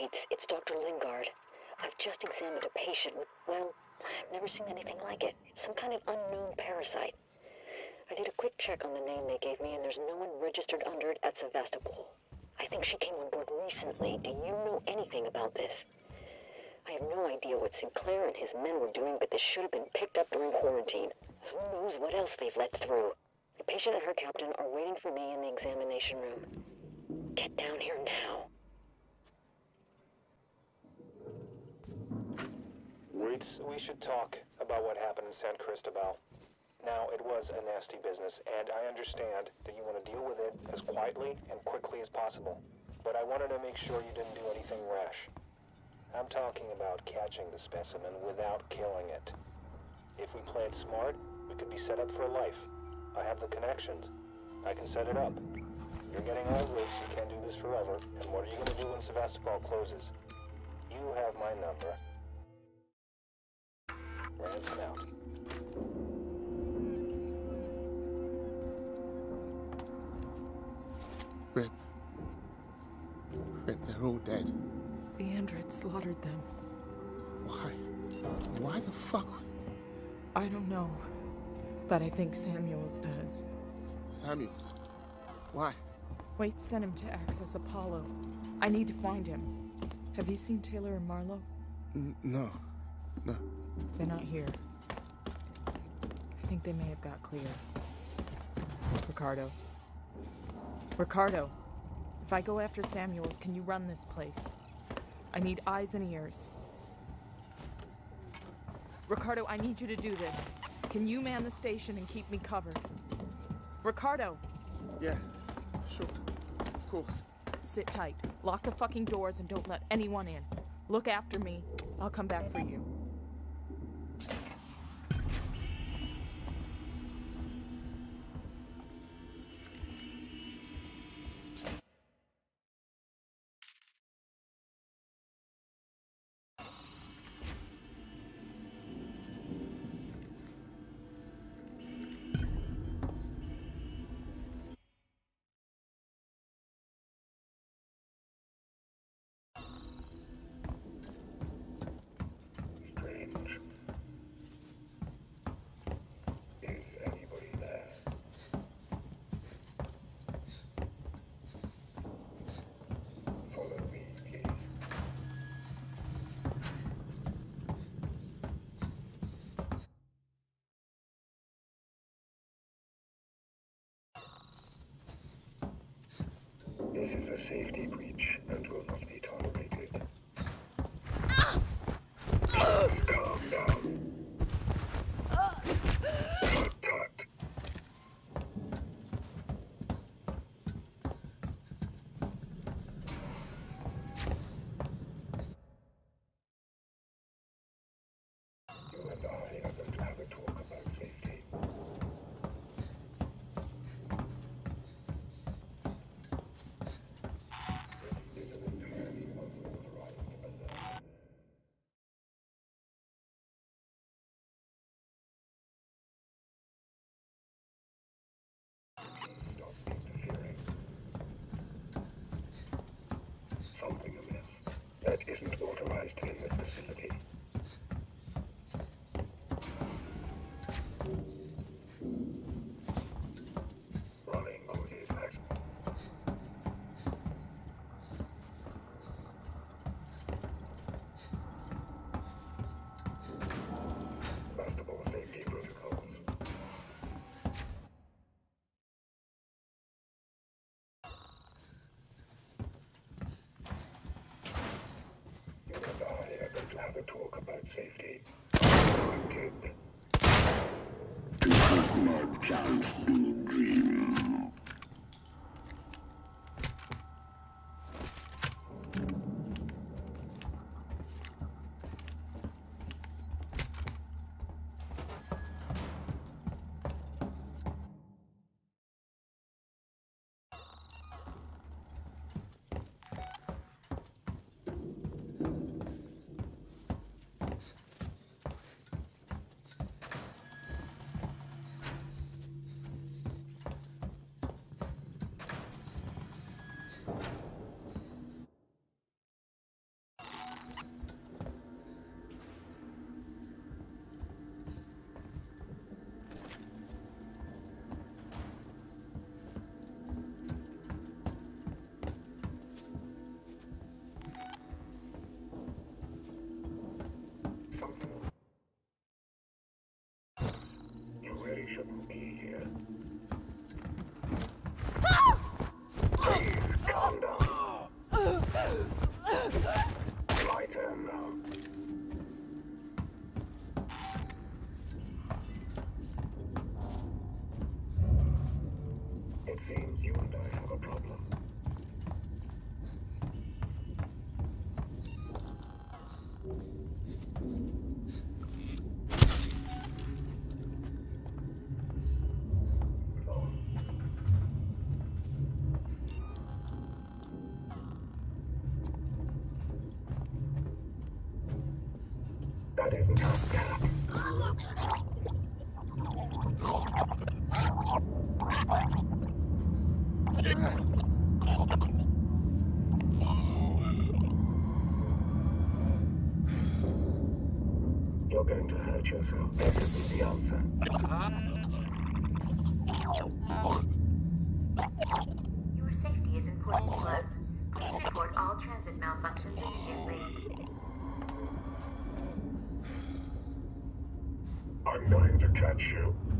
It's Dr. Lingard. I've just examined a patient with, well, I've never seen anything like it. It's some kind of unknown parasite. I did a quick check on the name they gave me, and there's no one registered under it at Sevastopol. I think she came on board recently. Do you know anything about this? I have no idea what Sinclair and his men were doing, but this should have been picked up during quarantine. Who knows what else they've let through? The patient and her captain are waiting for me in the examination room. Get down here now. Waits, we should talk about what happened in San Cristobal. Now, it was a nasty business, and I understand that you want to deal with it as quietly and quickly as possible. But I wanted to make sure you didn't do anything rash. I'm talking about catching the specimen without killing it. If we play it smart, we could be set up for life. I have the connections. I can set it up. You're getting old, Waits. You can't do this forever. And what are you going to do when Sevastopol closes? You have my number. They're all dead. The Android slaughtered them. Why? Why the fuck? I don't know. But I think Samuels does. Samuels? Why? Wait, sent him to access Apollo. I need to find him. Have you seen Taylor and Marlowe? N- no. No. They're not here. I think they may have got clear. Ricardo. Ricardo, if I go after Samuels, can you run this place? I need eyes and ears. Ricardo, I need you to do this. Can you man the station and keep me covered? Ricardo, Yeah. Sure. Of course. sit tight. Lock the fucking doors and don't let anyone in. Look after me. I'll come back for you. This is a safety breach and That isn't authorized in this facility. Safety. Wanted. It has not just something. That isn't a tap. You're going to hurt yourself. This isn't the answer. Your safety is important to us. Please report all transit malfunctions immediately. I'm going to catch you.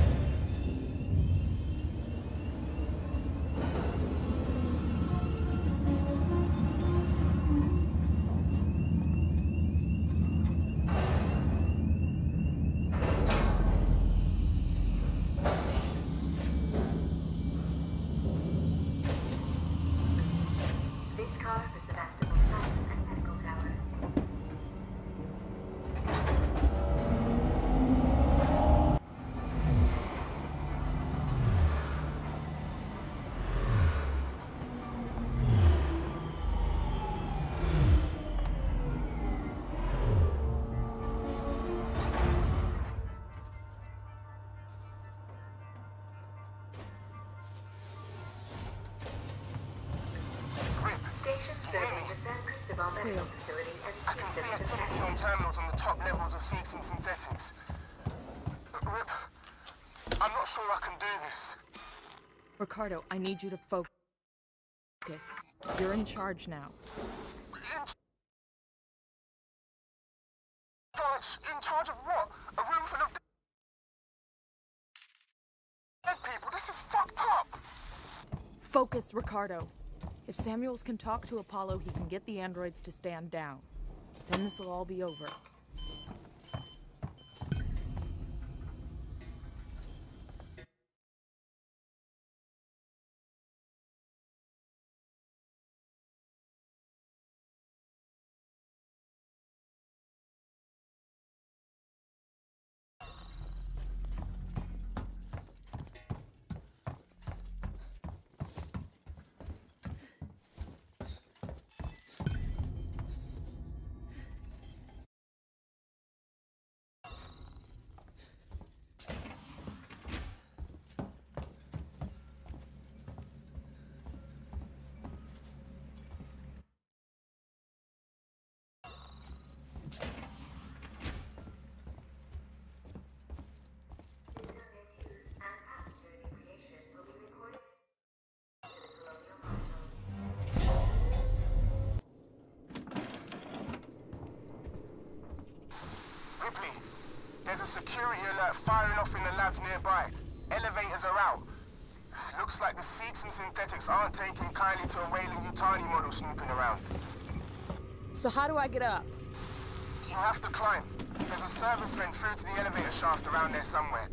serving the San Cristobal Medical Facility and I can see activity on terminals on the top levels of Seegson Synthetics. Uh, Rip, I'm not sure I can do this. Ricardo, I need you to focus. You're in charge now. In charge? In charge of what? A room full of dead people? This is fucked up! Focus, Ricardo. If Samuels can talk to Apollo, he can get the androids to stand down. Then this will all be over. Ripley, there's a security alert firing off in the labs nearby. Elevators are out. Looks like the Seegson Synthetics aren't taking kindly to a Weyland-Yutani model snooping around. So how do I get up? You have to climb. There's a service vent through to the elevator shaft around there somewhere.